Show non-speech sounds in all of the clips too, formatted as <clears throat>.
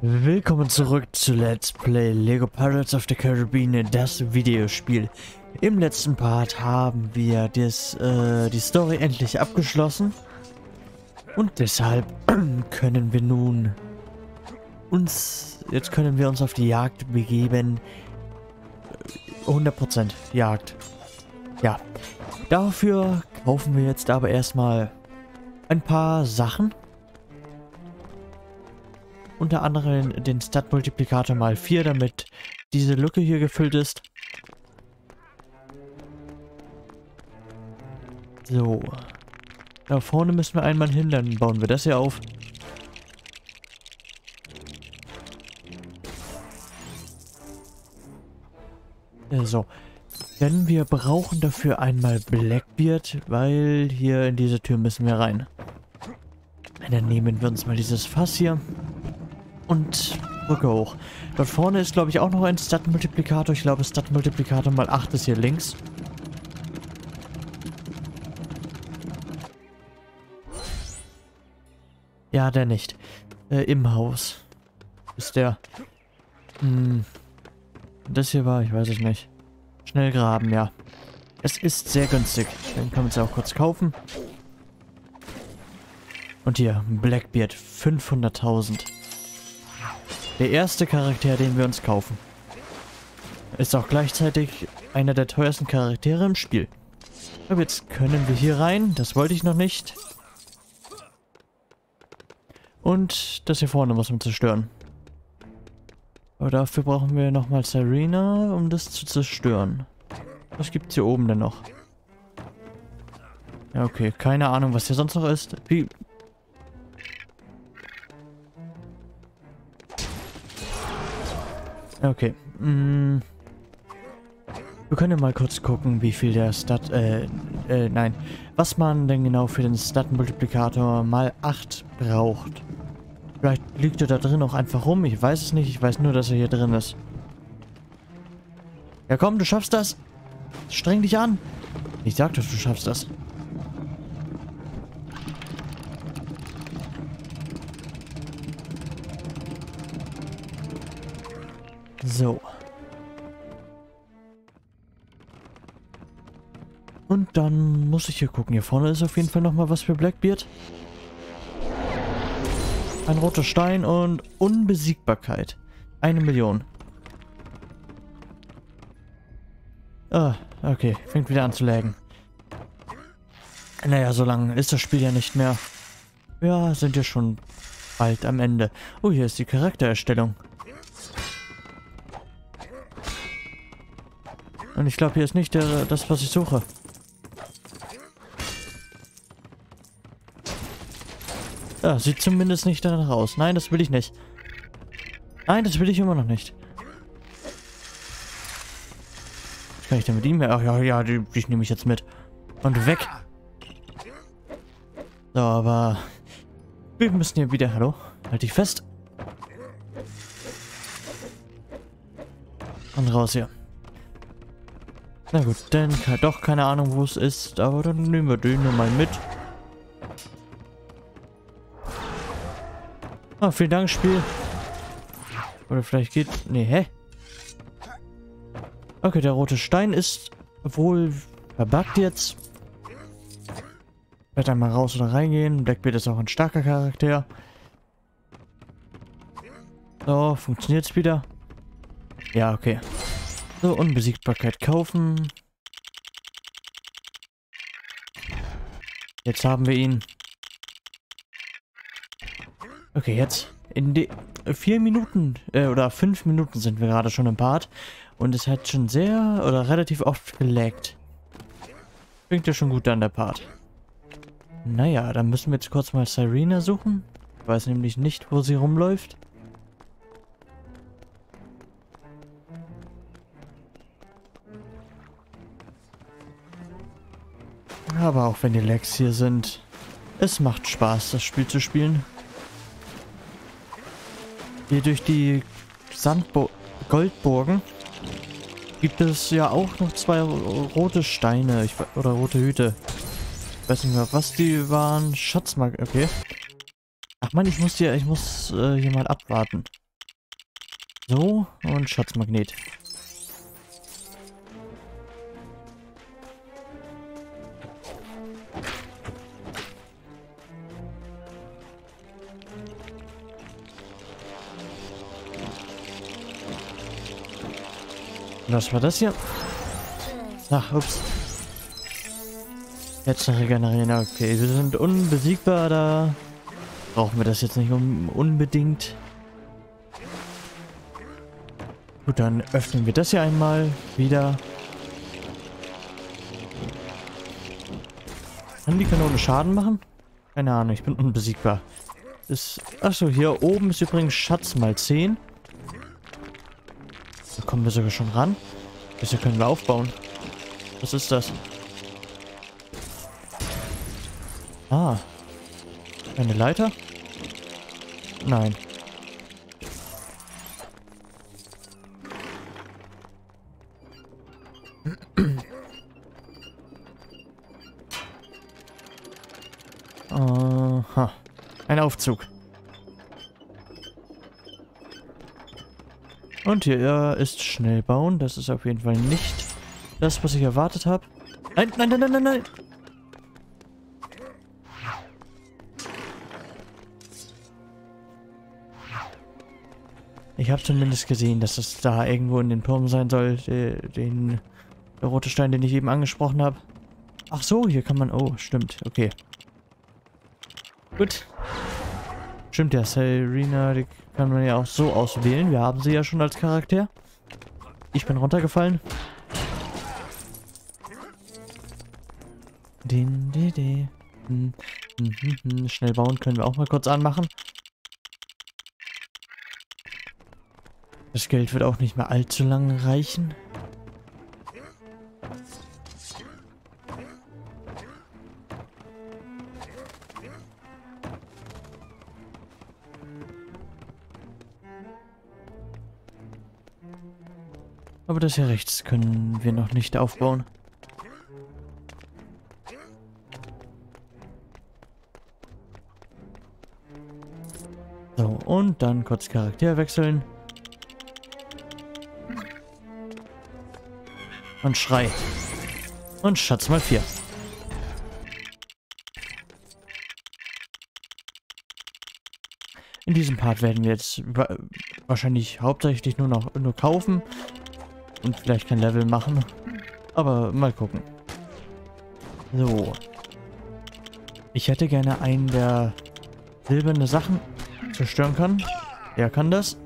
Willkommen zurück zu Let's Play Lego Pirates of the Caribbean, das Videospiel. Im letzten Part haben wir das, äh, die Story endlich abgeschlossen. Und deshalb <clears throat> können wir nun uns, jetzt können wir uns auf die Jagd begeben. 100% Jagd. Ja. Dafür kaufen wir jetzt aber erstmal ein paar Sachen. Unter anderem den Stat-Multiplikator mal 4, damit diese Lücke hier gefüllt ist. So. Da vorne müssen wir einmal hin, dann bauen wir das hier auf. So. Denn wir brauchen dafür einmal Blackbeard, weil hier in diese Tür müssen wir rein. Dann nehmen wir uns mal dieses Fass hier und Brücke hoch. Dort vorne ist, glaube ich, auch noch ein Stat-Multiplikator. Ich glaube, Stat-Multiplikator mal 8 ist hier links. Ja, der nicht. Äh, Im Haus. Ist der. Hm. Das hier war, ich weiß es nicht. Schnell graben, ja. Es ist sehr günstig. Den können wir uns auch kurz kaufen. Und hier, Blackbeard, 500.000. Der erste Charakter, den wir uns kaufen. Ist auch gleichzeitig einer der teuersten Charaktere im Spiel. Aber jetzt können wir hier rein. Das wollte ich noch nicht. Und das hier vorne muss man zerstören. Aber dafür brauchen wir nochmal Serena, um das zu zerstören. Was gibt's hier oben denn noch? Ja, okay. Keine Ahnung, was hier sonst noch ist. Wie, Okay. Mm. Wir können ja mal kurz gucken, wie viel der Stat, äh, äh, nein. Was man denn genau für den Stat-Multiplikator mal 8 braucht. Vielleicht liegt er da drin auch einfach rum. Ich weiß es nicht. Ich weiß nur, dass er hier drin ist. Ja komm, du schaffst das. Streng dich an. Ich sag doch, du schaffst das. So. Und dann muss ich hier gucken. Hier vorne ist auf jeden Fall nochmal was für Blackbeard. Ein roter Stein und Unbesiegbarkeit. Eine Million. Ah, okay. Fängt wieder an zu laggen. Naja, so lange ist das Spiel ja nicht mehr. Ja, sind ja schon bald am Ende. Oh, hier ist die Charaktererstellung. Und ich glaube, hier ist nicht der, das, was ich suche. Ja, sieht zumindest nicht danach aus. Nein, das will ich nicht. Nein, das will ich immer noch nicht. Was kann ich denn mit ihm? Ach ja, ja, die, die nehme ich jetzt mit. Und weg. So, aber... Wir müssen hier wieder... Hallo? Halt dich fest. Und raus hier. Na gut, dann doch keine Ahnung, wo es ist, aber dann nehmen wir den mal mit. Ah, vielen Dank, Spiel. Oder vielleicht geht... Nee, hä? Okay, der rote Stein ist wohl verbuggt jetzt. Ich werde einmal raus oder reingehen. Blackbeard ist auch ein starker Charakter. So, funktioniert's wieder? Ja, okay. So, Unbesiegbarkeit kaufen. Jetzt haben wir ihn. Okay, jetzt. In die vier Minuten äh, oder fünf Minuten sind wir gerade schon im Part. Und es hat schon sehr oder relativ oft gelaggt. Klingt ja schon gut an der Part. Naja, dann müssen wir jetzt kurz mal Serena suchen. Ich weiß nämlich nicht, wo sie rumläuft. Aber auch wenn die Lags hier sind, es macht Spaß, das Spiel zu spielen. Hier durch die Sandbo Goldburgen gibt es ja auch noch zwei rote Steine ich, oder rote Hüte. Ich weiß nicht mehr, was die waren. Schatzmark, okay. Ach man, ich muss hier, ich muss äh, hier mal abwarten. So, und Schatzmagnet. Was war das hier? Ach, ups. Jetzt regenerieren. Okay, wir sind unbesiegbar. Da brauchen wir das jetzt nicht unbedingt. Gut, dann öffnen wir das hier einmal wieder. Kann die Kanone Schaden machen? Keine Ahnung, ich bin unbesiegbar. Ist, achso, hier oben ist übrigens Schatz mal 10. Da kommen wir sogar schon ran. Hier können wir aufbauen. Was ist das? Ah. Eine Leiter? Nein. Aha. Ein Aufzug. Und hier ist schnell bauen. Das ist auf jeden Fall nicht das, was ich erwartet habe. Nein, nein, nein, nein, nein, nein. Ich habe zumindest gesehen, dass es da irgendwo in den Turm sein soll, den der rote Stein, den ich eben angesprochen habe. Ach so, hier kann man... Oh, stimmt. Okay. Gut. Stimmt ja, Serena, die kann man ja auch so auswählen. Wir haben sie ja schon als Charakter. Ich bin runtergefallen. Din, di, di. Hm, hm, hm, hm. Schnell bauen können wir auch mal kurz anmachen. Das Geld wird auch nicht mehr allzu lange reichen. Aber das hier rechts können wir noch nicht aufbauen. So, und dann kurz Charakter wechseln. Und Schrei. Und Schatz mal 4. In diesem Part werden wir jetzt wahrscheinlich hauptsächlich nur noch nur kaufen. Und vielleicht kein Level machen. Aber mal gucken. So. Ich hätte gerne einen, der silberne Sachen zerstören kann. Er kann das.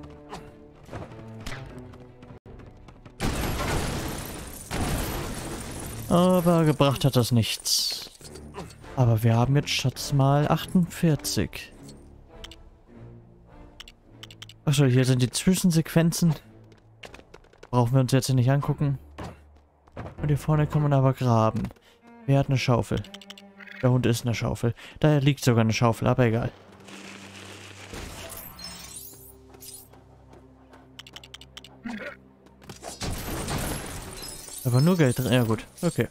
Aber gebracht hat das nichts. Aber wir haben jetzt Schatz mal 48. Achso, hier sind die Zwischensequenzen. Brauchen wir uns jetzt nicht angucken. Und hier vorne kann man aber graben. Wer hat eine Schaufel? Der Hund ist eine Schaufel. Da liegt sogar eine Schaufel, aber egal. Aber nur Geld drin. Ja gut, okay.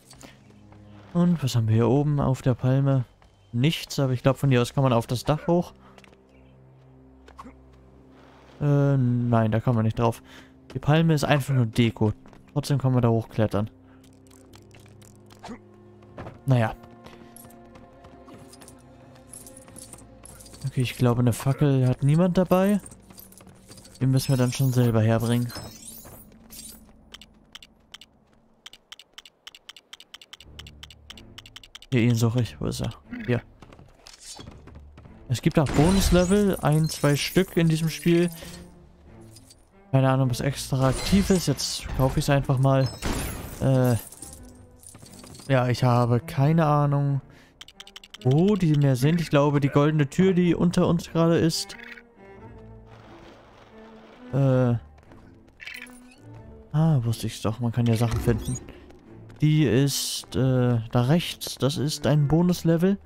Und was haben wir hier oben auf der Palme? Nichts, aber ich glaube von hier aus kann man auf das Dach hoch. Äh, nein, da kann man nicht drauf. Die Palme ist einfach nur Deko. Trotzdem kann man da hochklettern. Naja. Okay, ich glaube, eine Fackel hat niemand dabei. Die müssen wir dann schon selber herbringen. Hier, ihn suche ich. Wo ist er? Hier. Es gibt auch Bonuslevel, ein, zwei Stück in diesem Spiel. Keine Ahnung, was extra aktiv ist. Jetzt kaufe ich es einfach mal. Äh, ja, ich habe keine Ahnung, wo die mehr sind. Ich glaube, die goldene Tür, die unter uns gerade ist. Äh. Ah, wusste ich doch. Man kann ja Sachen finden. Die ist äh, da rechts. Das ist ein Bonuslevel.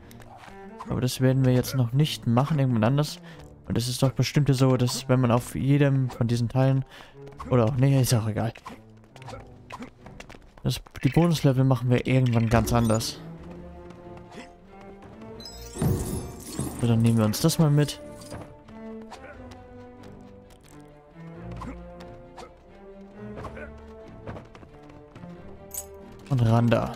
Aber das werden wir jetzt noch nicht machen. Irgendwann anders. Und es ist doch bestimmt so, dass wenn man auf jedem von diesen Teilen... Oder auch... Nee, ist auch egal. Das, die Bonuslevel machen wir irgendwann ganz anders. So, dann nehmen wir uns das mal mit. Und ran da.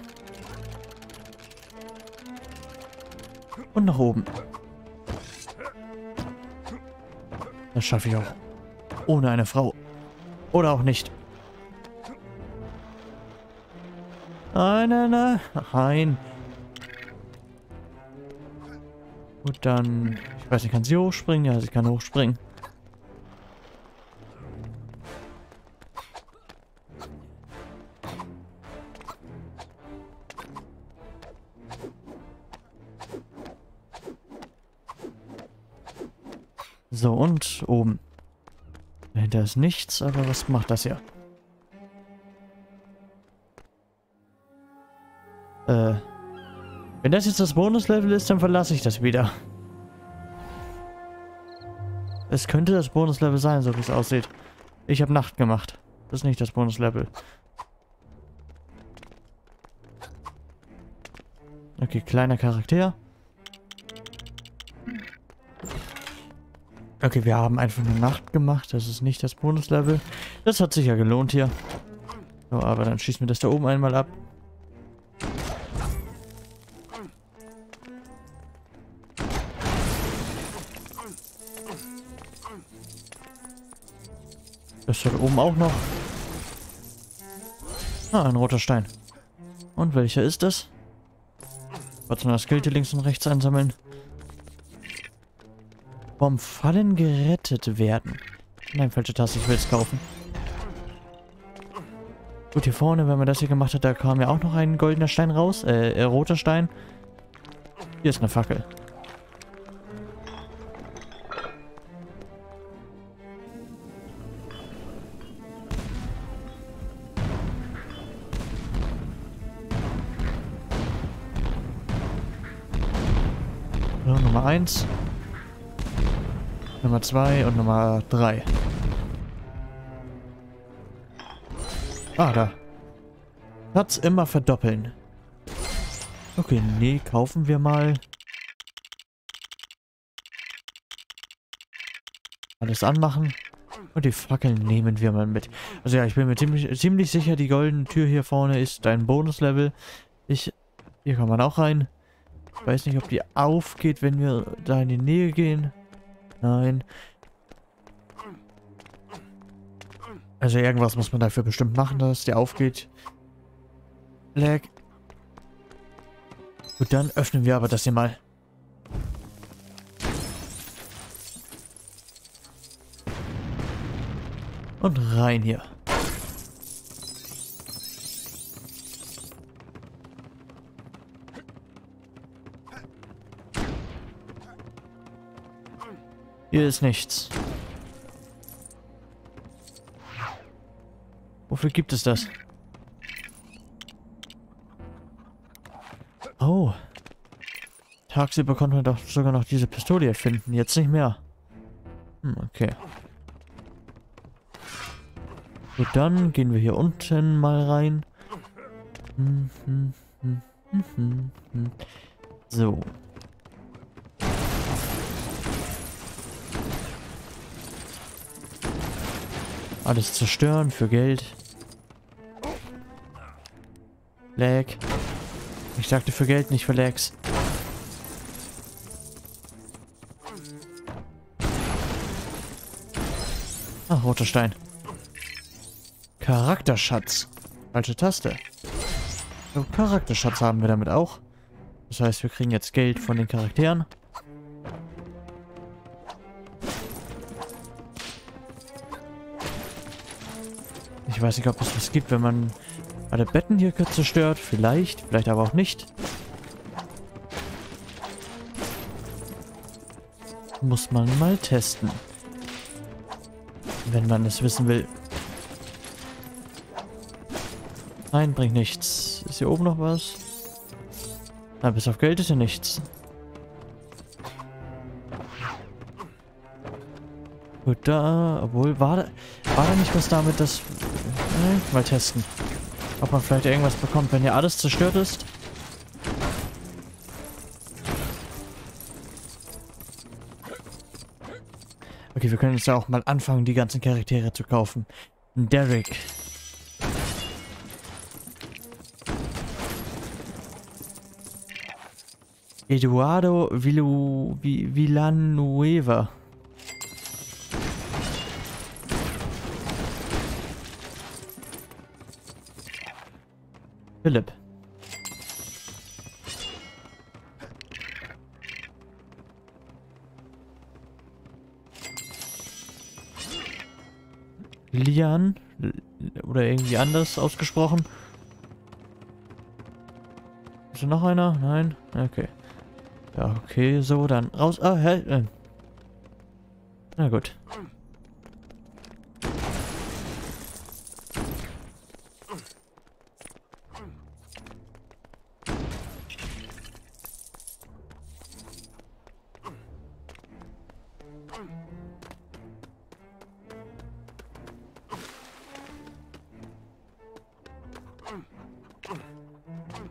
Und nach oben. Das schaffe ich auch. Ohne eine Frau. Oder auch nicht. Nein, nein, nein. Nein. Gut, dann... Ich weiß nicht, kann sie hochspringen? Ja, sie kann hochspringen. Und oben. Dahinter ist nichts, aber was macht das hier? Äh. Wenn das jetzt das Bonuslevel ist, dann verlasse ich das wieder. Es könnte das Bonuslevel sein, so wie es aussieht. Ich habe Nacht gemacht. Das ist nicht das Bonuslevel. Okay, kleiner Charakter. Okay, wir haben einfach eine Nacht gemacht. Das ist nicht das Bonuslevel. Das hat sich ja gelohnt hier. So, aber dann schießen wir das da oben einmal ab. Das dort oben auch noch. Ah, ein roter Stein. Und welcher ist das? Warte mal, das Geld hier links und rechts einsammeln. Vom Fallen gerettet werden. Nein, falsche Taste, ich will es kaufen. Gut, hier vorne, wenn man das hier gemacht hat, da kam ja auch noch ein goldener Stein raus. Äh, äh roter Stein. Hier ist eine Fackel. So, Nummer 1. Nummer 2 und Nummer 3. Ah, da. Platz immer verdoppeln. Okay, nee, kaufen wir mal. Alles anmachen. Und die Fackeln nehmen wir mal mit. Also ja, ich bin mir ziemlich, ziemlich sicher, die goldene Tür hier vorne ist ein Bonuslevel. Ich... Hier kann man auch rein. Ich weiß nicht, ob die aufgeht, wenn wir da in die Nähe gehen. Nein. Also irgendwas muss man dafür bestimmt machen, dass der aufgeht. Lag. Gut, dann öffnen wir aber das hier mal. Und rein hier. Hier ist nichts. Wofür gibt es das? Oh. Tagsüber konnte man doch sogar noch diese Pistole erfinden. Jetzt nicht mehr. Hm, okay. Gut, dann gehen wir hier unten mal rein. Hm, hm, hm, hm, hm, hm. so. Alles zerstören für Geld. Lag. Ich sagte für Geld, nicht für Lags. Ah, roter Stein. Charakterschatz. Falsche Taste. So, Charakterschatz haben wir damit auch. Das heißt, wir kriegen jetzt Geld von den Charakteren. Ich weiß nicht, ob es was gibt, wenn man alle Betten hier zerstört. Vielleicht, vielleicht aber auch nicht. Muss man mal testen. Wenn man es wissen will. Nein, bringt nichts. Ist hier oben noch was? Na, bis auf Geld ist hier nichts. Gut, da, obwohl, war da, war da nicht was damit, dass... Ne? Mal testen. Ob man vielleicht irgendwas bekommt, wenn hier alles zerstört ist. Okay, wir können jetzt ja auch mal anfangen, die ganzen Charaktere zu kaufen. Derek. Eduardo Villu Villanueva. Philipp. Lian oder irgendwie anders ausgesprochen. Ist noch einer? Nein? Okay. Ja, okay, so, dann raus. Ah, hä? Äh. Na gut.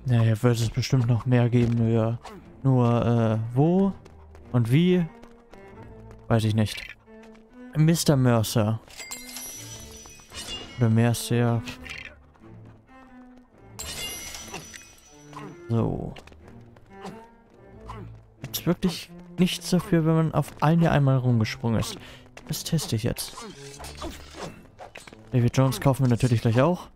Naja, wird es bestimmt noch mehr geben, ja. Nur, äh, wo und wie, weiß ich nicht. Mr. Mercer. Oder Mercer. So. Gibt's wirklich nichts dafür, wenn man auf eine einmal rumgesprungen ist. Das teste ich jetzt. David Jones kaufen wir natürlich gleich auch.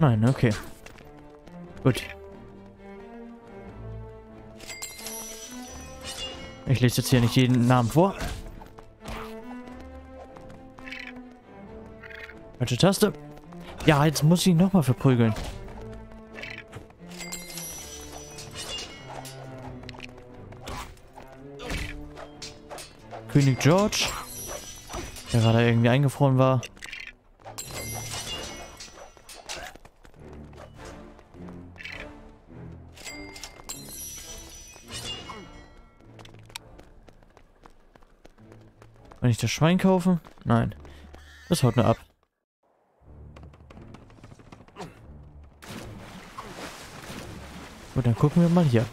Nein, okay. Gut. Ich lese jetzt hier nicht jeden Namen vor. Falsche Taste. Ja, jetzt muss ich ihn nochmal verprügeln. König George. Der gerade irgendwie eingefroren war. Ich das Schwein kaufen? Nein. Das haut nur ab. Gut, dann gucken wir mal hier.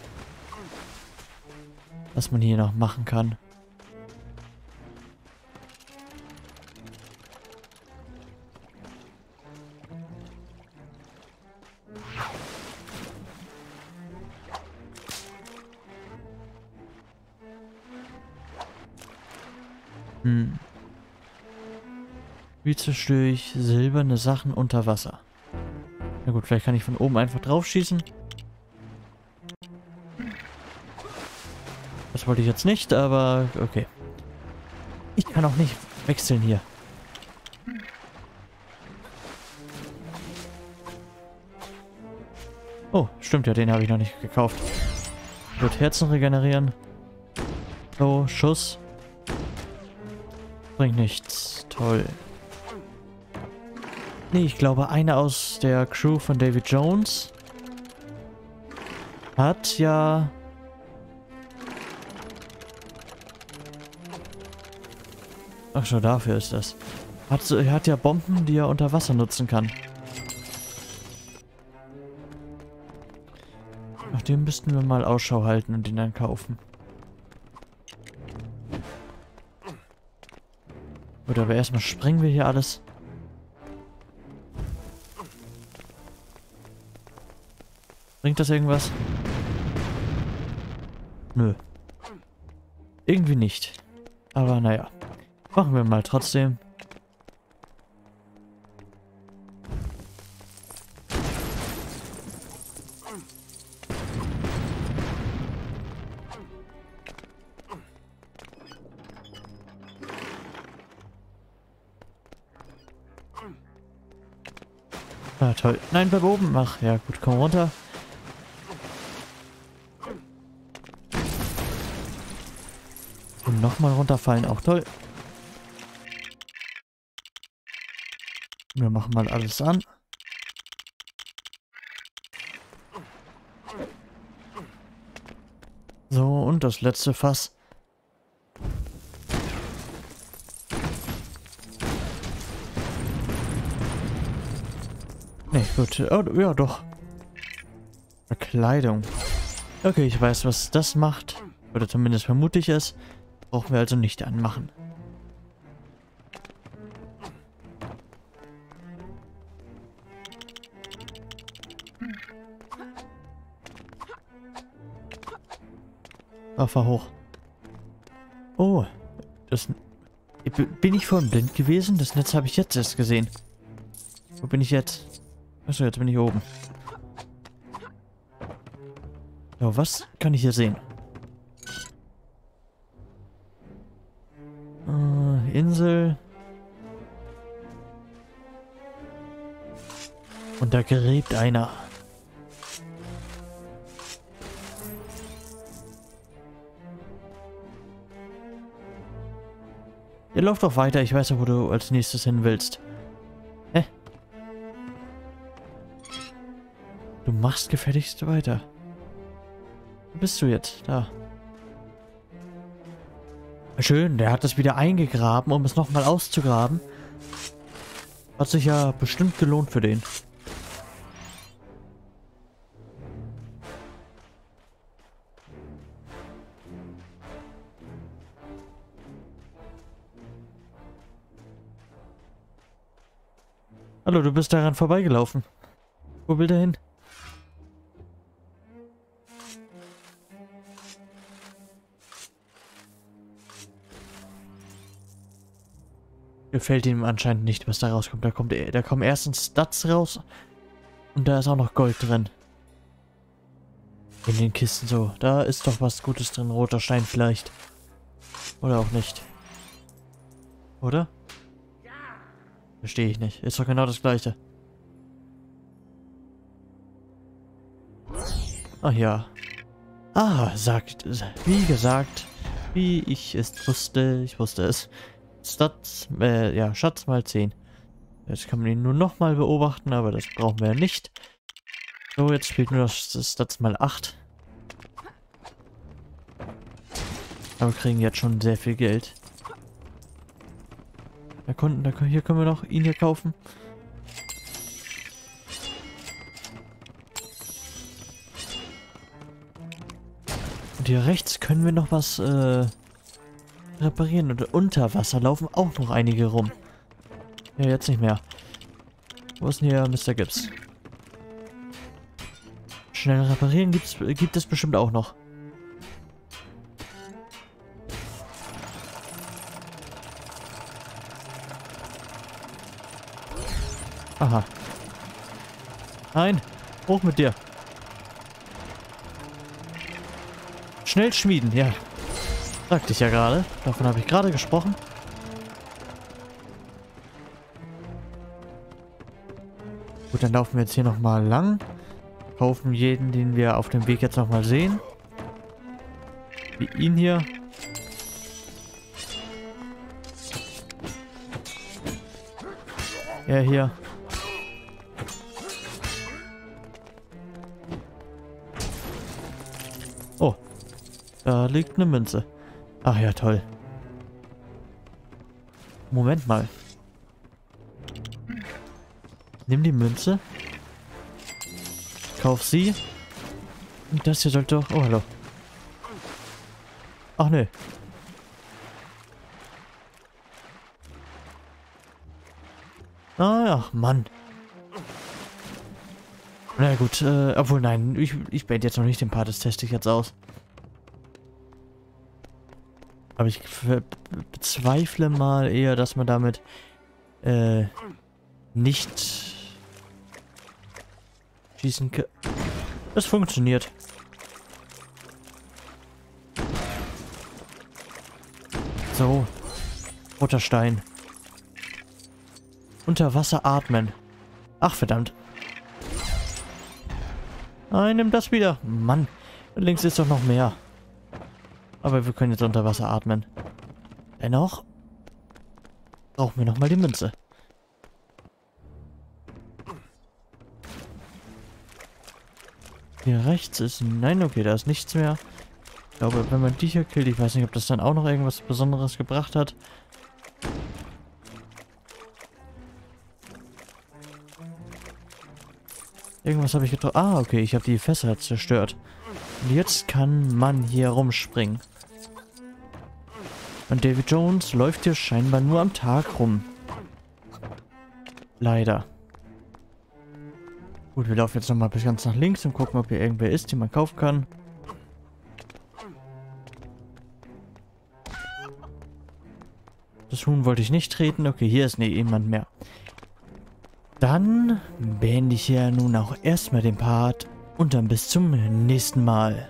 Was man hier noch machen kann. Hm. Wie zerstöre ich silberne Sachen unter Wasser? Na gut, vielleicht kann ich von oben einfach drauf schießen. Das wollte ich jetzt nicht, aber okay. Ich kann auch nicht wechseln hier. Oh, stimmt ja, den habe ich noch nicht gekauft. Wird Herzen regenerieren. Oh, Schuss. Bringt nichts. Toll. Nee, ich glaube, einer aus der Crew von David Jones hat ja... Ach schon, dafür ist das. Hat, er hat ja Bomben, die er unter Wasser nutzen kann. Nach dem müssten wir mal Ausschau halten und ihn dann kaufen. Gut, aber erstmal sprengen wir hier alles. Bringt das irgendwas? Nö. Irgendwie nicht. Aber naja. Machen wir mal trotzdem. Ah, toll. Nein, bleib oben. Mach. Ja, gut, komm runter. Und nochmal runterfallen, auch toll. Wir machen mal alles an. So, und das letzte Fass. Nee, gut. Oh, ja, doch. Verkleidung. Okay, ich weiß, was das macht. Oder zumindest vermute ich es. Brauchen wir also nicht anmachen. Fahr hoch. Oh, das... Bin ich vorhin blind gewesen? Das Netz habe ich jetzt erst gesehen. Wo bin ich jetzt? Achso, jetzt bin ich oben. So, was kann ich hier sehen? Äh, Insel. Und da gräbt einer. Ihr lauft doch weiter, ich weiß ja, wo du als nächstes hin willst. Machst gefälligst weiter. Wo bist du jetzt? Da. Schön, der hat das wieder eingegraben, um es nochmal auszugraben. Hat sich ja bestimmt gelohnt für den. Hallo, du bist daran vorbeigelaufen. Wo will der hin? Gefällt ihm anscheinend nicht, was da rauskommt. Da kommt, da kommen erstens Stats raus und da ist auch noch Gold drin. In den Kisten so. Da ist doch was Gutes drin. Roter Stein vielleicht. Oder auch nicht. Oder? Verstehe ich nicht. Ist doch genau das gleiche. Ach ja. Ah, sagt, wie gesagt, wie ich es wusste, ich wusste es. Stats, äh, ja, Schatz mal 10. Jetzt kann man ihn nur nochmal beobachten, aber das brauchen wir ja nicht. So, jetzt spielt nur das Stats mal 8. Aber wir kriegen jetzt schon sehr viel Geld. Da konnten, da, hier können wir noch ihn hier kaufen. Und hier rechts können wir noch was äh, reparieren. Und unter Wasser laufen auch noch einige rum. Ja, jetzt nicht mehr. Wo ist denn hier Mr. Gibbs? Schnell reparieren gibt's, gibt es bestimmt auch noch. Aha. Nein, hoch mit dir. Schnell schmieden, ja. Sagte ich ja gerade. Davon habe ich gerade gesprochen. Gut, dann laufen wir jetzt hier nochmal lang. Kaufen jeden, den wir auf dem Weg jetzt nochmal sehen. Wie ihn hier. Er hier. Da liegt eine Münze. Ach ja, toll. Moment mal. Nimm die Münze. Kauf sie. Und das hier sollte doch... Oh, hallo. Ach, nee. Ah, ach, Mann. Na gut, äh, obwohl nein, ich, ich beende jetzt noch nicht den Part, das teste ich jetzt aus. Aber ich bezweifle mal eher, dass man damit äh, nicht schießen kann. Es funktioniert. So. Roter Stein. Unter Wasser atmen. Ach, verdammt. Nein, nimm das wieder. Mann, links ist doch noch mehr. Aber wir können jetzt unter Wasser atmen. Dennoch brauchen wir nochmal die Münze. Hier rechts ist... Nein, okay, da ist nichts mehr. Ich glaube, wenn man die hier killt, ich weiß nicht, ob das dann auch noch irgendwas Besonderes gebracht hat. Irgendwas habe ich getroffen. Ah, okay, ich habe die Fässer zerstört. Und jetzt kann man hier rumspringen. Und David Jones läuft hier scheinbar nur am Tag rum. Leider. Gut, wir laufen jetzt nochmal bis ganz nach links und gucken, ob hier irgendwer ist, den man kaufen kann. Das Huhn wollte ich nicht treten. Okay, hier ist niemand mehr. Dann beende ich hier nun auch erstmal den Part und dann bis zum nächsten Mal.